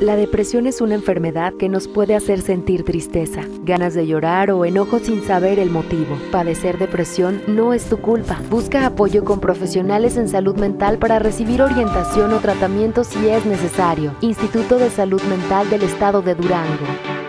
La depresión es una enfermedad que nos puede hacer sentir tristeza, ganas de llorar o enojo sin saber el motivo. Padecer depresión no es tu culpa. Busca apoyo con profesionales en salud mental para recibir orientación o tratamiento si es necesario. Instituto de Salud Mental del Estado de Durango.